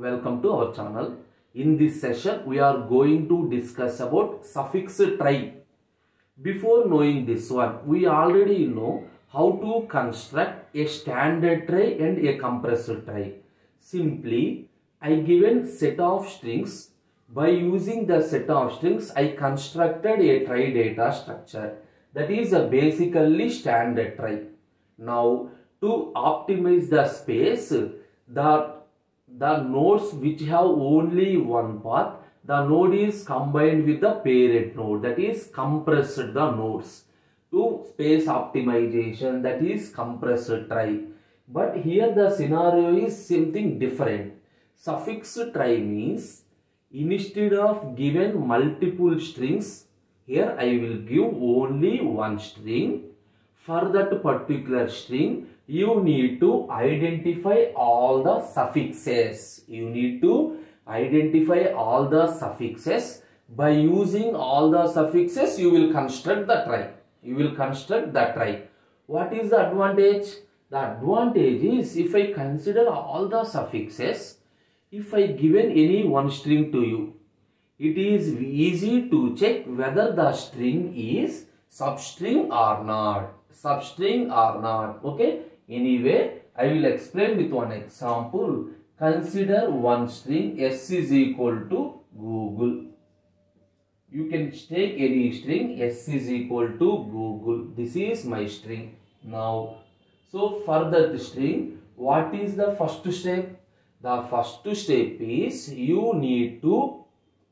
Welcome to our channel. In this session, we are going to discuss about suffix trie. Before knowing this one, we already know how to construct a standard trie and a compressed trie. Simply, I given set of strings. By using the set of strings, I constructed a trie data structure. That is a basically standard trie. Now, to optimize the space, the the nodes which have only one path, the node is combined with the parent node that is compressed the nodes to space optimization that is compressed trie. But here the scenario is something different. Suffix trie means instead of given multiple strings, here I will give only one string. For that particular string, you need to identify all the suffixes. You need to identify all the suffixes. By using all the suffixes, you will construct the trie. You will construct the trie. What is the advantage? The advantage is if I consider all the suffixes, if I given any one string to you, it is easy to check whether the string is substring or not. Substring or not. Okay. Anyway, I will explain with one example. Consider one string s is equal to Google. You can take any string s is equal to Google. This is my string. Now, so for that string, what is the first step? The first step is you need to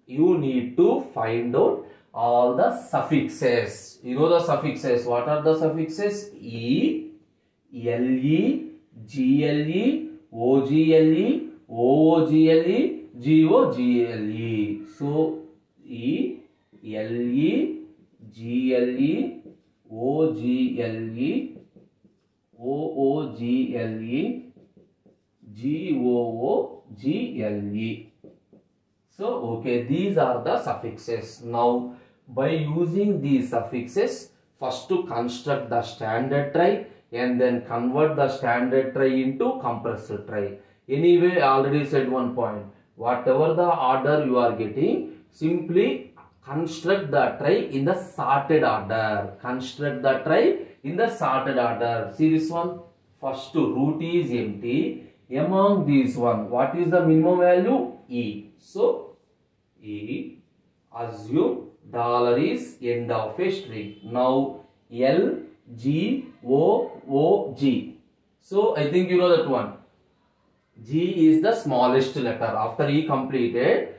you need to find out all the suffixes. You know the suffixes. What are the suffixes? E, LE, GLE, OGLE, OOGLE, GOGLE. So, E, LE, GLE, OGLE, OOGLE, GOOGLE. So, okay, these are the suffixes. Now, by using these suffixes, first to construct the standard trie and then convert the standard trie into compressed trie. Anyway, I already said one point. Whatever the order you are getting, simply construct the trie in the sorted order. Construct the trie in the sorted order. See this one? First root is empty. Among these one, what is the minimum value? E. So, E. Assume dollar is end of a string. Now, L, G, O, O, G. So, I think you know that one. G is the smallest letter. After E completed,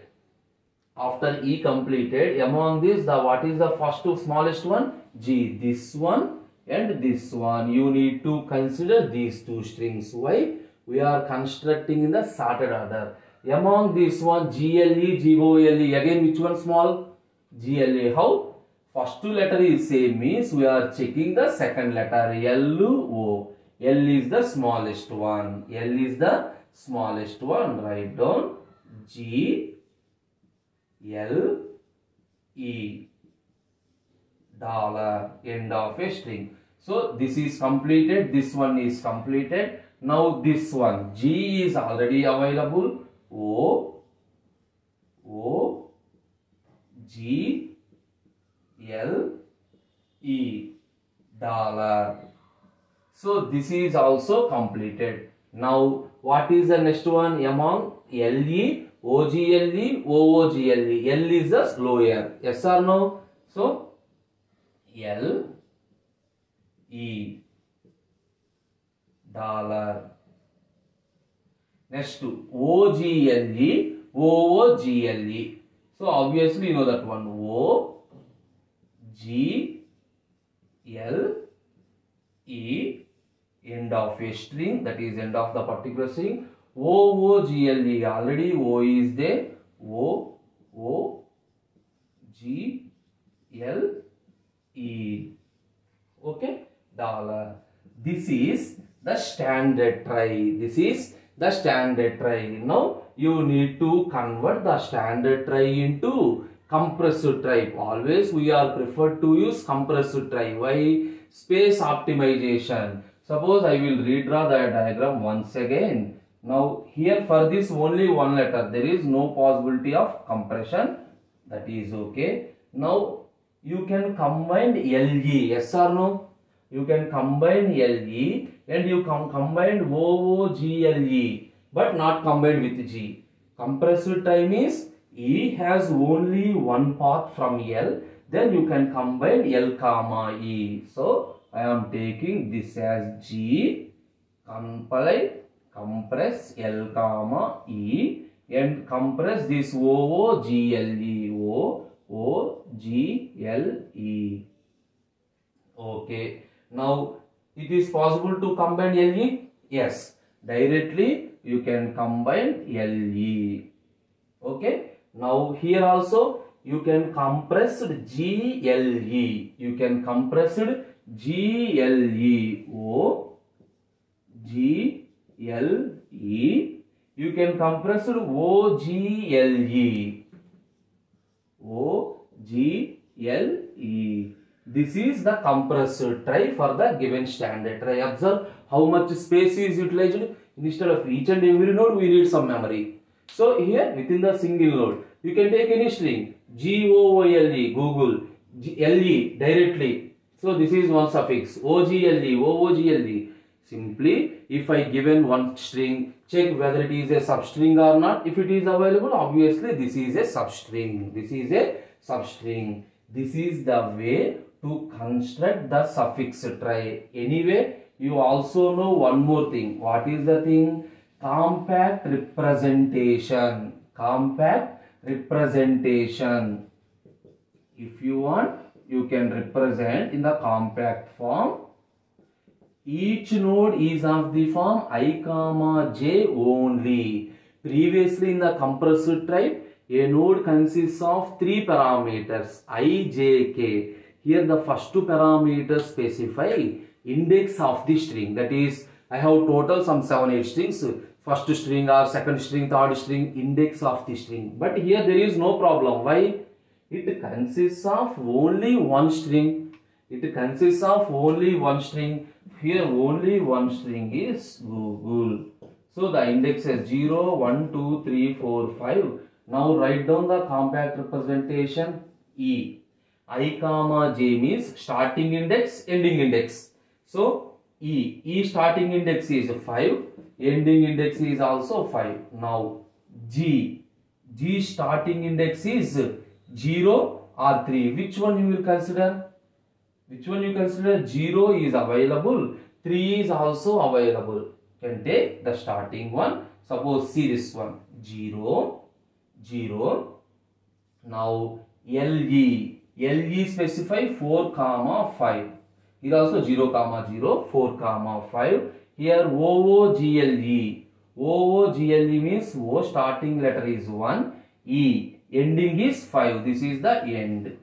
after E completed, among these, the what is the first to smallest one? G. This one and this one. You need to consider these two strings. Why? We are constructing in the sorted order. Among this one, GLE, GOLE. Again, which one small? GLA. How? First two letter is same means we are checking the second letter L O. L is the smallest one. L is the smallest one. Write down G L E dollar end of a string. So this is completed. This one is completed. Now this one G is already available. O O G L E dollar. So this is also completed. Now what is the next one among LE, OGLE, OOGLE? L is the lower. Yes or no? So L E dollar. Next OGLE, OOGLE. So obviously you know that one. O G L E end of a string that is end of the particular string. O O G L E already O is there. O O G L E. Okay? Dollar this is the standard trie this is the standard trie now you need to convert the standard trie into compressed trie. Always we are preferred to use compressed trie. Why? Space optimization. Suppose I will redraw the diagram once again. Now here for this only one letter there is no possibility of compression that is okay. Now you can combine LE yes or no? You can combine LE and you com combine OOGLE but not combined with G. Compressed trie is E has only one path from L then you can combine L comma E. So I am taking this as G compile compress L comma E and compress this OOGLE O O G L E. Okay. Now it is possible to combine LE? Yes. Directly you can combine LE. Okay. Now here also you can compress GLE. You can compress GLE. O GLE. You can compress OGLE. OGLE. This is the compressor trie for the given standard trie. Observe how much space is utilized. Instead of each and every node, we need some memory. So here within the single node, you can take any string G O O L E Google G L E directly. So this is one suffix O G L E O O G L E. Simply, if I given one string, check whether it is a substring or not. If it is available, obviously this is a substring. This is a substring. This is the way to construct the suffix trie. Anyway, you also know one more thing. What is the thing? Compact representation. Compact representation. If you want, you can represent in the compact form. Each node is of the form i comma j only. Previously in the compressed trie, a node consists of three parameters i, j, k. Here the first two parameters specify index of the string. That is, I have total some 7 8 strings. First string or second string, third string, index of the string. But here there is no problem. Why? It consists of only one string. It consists of only one string. Here only one string is Google. So the index is 0, 1, 2, 3, 4, 5. Now write down the compact representation E. I comma j means starting index, ending index. So E. E starting index is 5, ending index is also 5. Now G. G starting index is 0 or 3. Which one you will consider? Which one you consider? 0 is available, 3 is also available. Can take the starting one. Suppose see this one 0, 0. Now LE. LE specify 4 comma 5. Here also 0 comma 0, 4 comma 5. Here OOGLE. OOGLE means O starting letter is 1. E ending is 5. This is the end.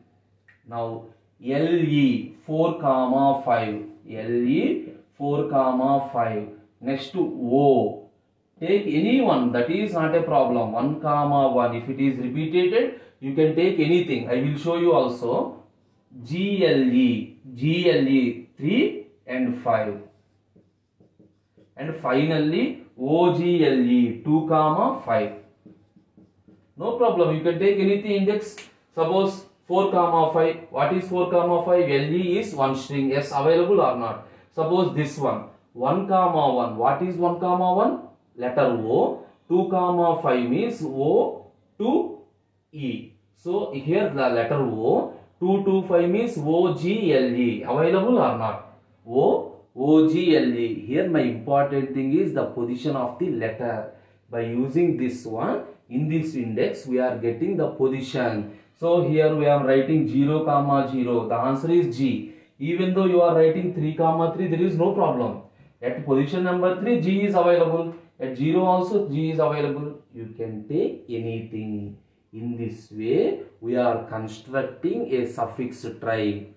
Now LE 4 comma 5. LE 4 comma 5. Next to O. Take any one that is not a problem. 1 comma 1. If it is repeated, you can take anything. I will show you also. GLE. GLE 3 and 5. And finally OGLE 2 comma 5. No problem. You can take anything index. Suppose 4 comma 5. What is 4 comma 5? LE is one string. Yes, available or not. Suppose this one. 1 comma 1. What is 1 comma 1? Letter O. 2 comma 5 means O to E. So here the letter O. 2 to 5 means OGLE. Available or not? O OGLE. Here my important thing is the position of the letter. By using this one, in this index, we are getting the position. So here we are writing 0 comma 0. The answer is G. Even though you are writing 3 comma 3, there is no problem. At position number 3, G is available. At 0 also, G is available. You can take anything. In this way, we are constructing a suffix trie.